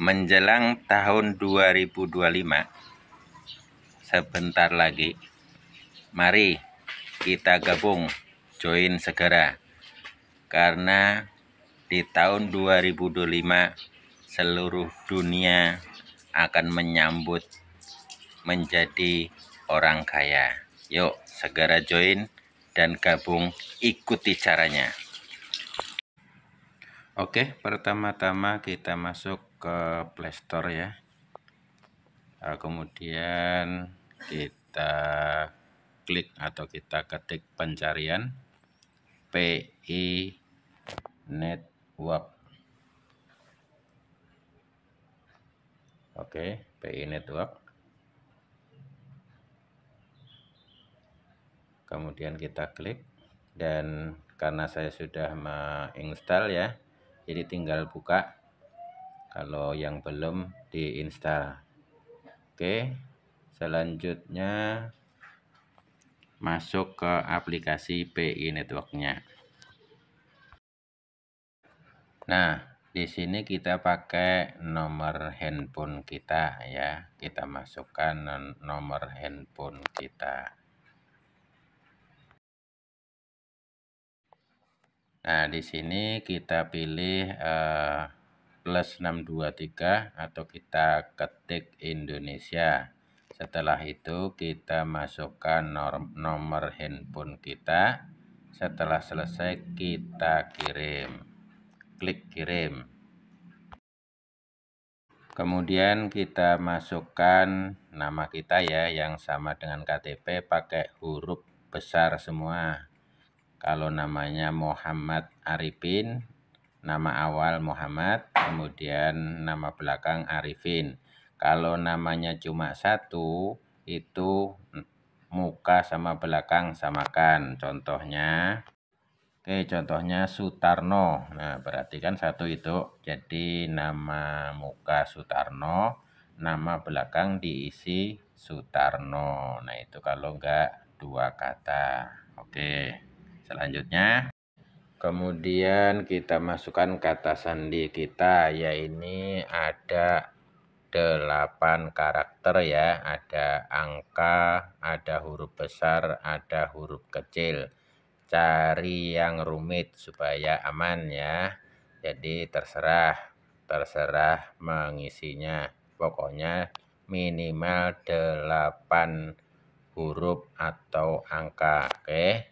menjelang tahun 2025 sebentar lagi. Mari kita gabung join segera. Karena di tahun 2025 seluruh dunia akan menyambut menjadi orang kaya. Yuk segera join dan gabung ikuti caranya Oke pertama-tama kita masuk ke Playstore ya. Nah, kemudian kita klik atau kita ketik pencarian. PI Network. Oke PI Network. Kemudian kita klik dan karena saya sudah menginstal ya jadi tinggal buka. Kalau yang belum diinstal oke selanjutnya masuk ke aplikasi PI networknya. Nah di sini kita pakai nomor handphone kita ya. Kita masukkan nomor handphone kita Nah, di sini kita pilih uh, plus 623 atau kita ketik Indonesia. Setelah itu kita masukkan nomor handphone kita. Setelah selesai kita kirim. Klik kirim. Kemudian kita masukkan nama kita ya yang sama dengan KTP pakai huruf besar semua kalau namanya Muhammad Arifin nama awal Muhammad kemudian nama belakang Arifin. Kalau namanya cuma satu itu muka sama belakang samakan. Contohnya Oke contohnya Sutarno. Nah berarti kan satu itu. Jadi nama muka Sutarno nama belakang diisi Sutarno. Nah itu kalau enggak dua kata. Oke selanjutnya kemudian kita masukkan kata sandi kita ya ini ada 8 karakter ya. Ada angka ada huruf besar ada huruf kecil. Cari yang rumit supaya aman ya. Jadi terserah terserah mengisinya. Pokoknya minimal 8 huruf atau angka oke? okay?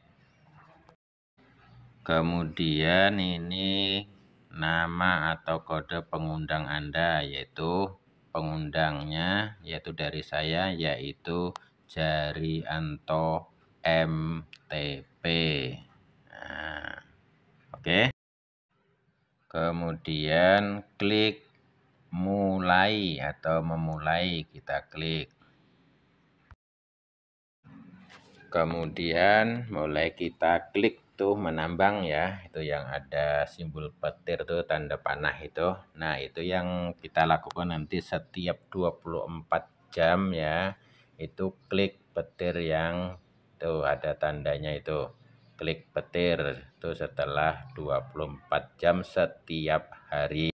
Kemudian ini nama atau kode pengundang Anda yaitu pengundangnya yaitu dari saya yaitu Jari Anto MTP nah, oke okay. kemudian klik mulai atau memulai kita klik kemudian mulai kita klik itu menambang ya itu yang ada simbol petir tuh tanda panah itu. Nah itu yang kita lakukan nanti setiap 24 jam ya itu klik petir yang tuh ada tandanya itu. Klik petir itu setelah 24 jam setiap hari.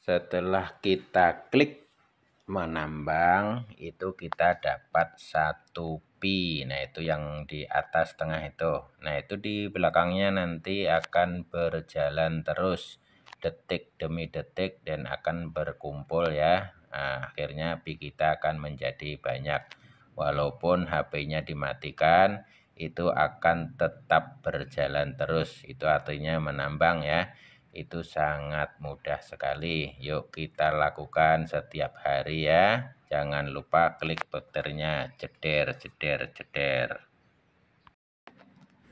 Setelah kita klik menambang itu kita dapat satu pi nah itu yang di atas tengah itu. Nah itu di belakangnya nanti akan berjalan terus detik demi detik dan akan berkumpul ya. Nah, akhirnya pi kita akan menjadi banyak. Walaupun HP-nya dimatikan itu akan tetap berjalan terus. Itu artinya menambang ya. Itu sangat mudah sekali. Yuk kita lakukan setiap hari ya jangan lupa klik petirnya jeder jeder jeder.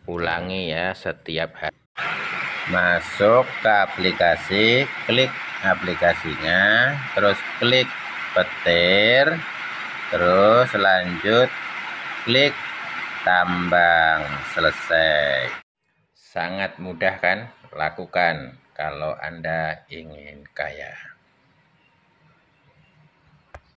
Ulangi ya setiap hari. Masuk ke aplikasi klik aplikasinya terus klik petir terus lanjut klik tambang. Selesai. Sangat mudah kan? Lakukan kalau anda ingin kaya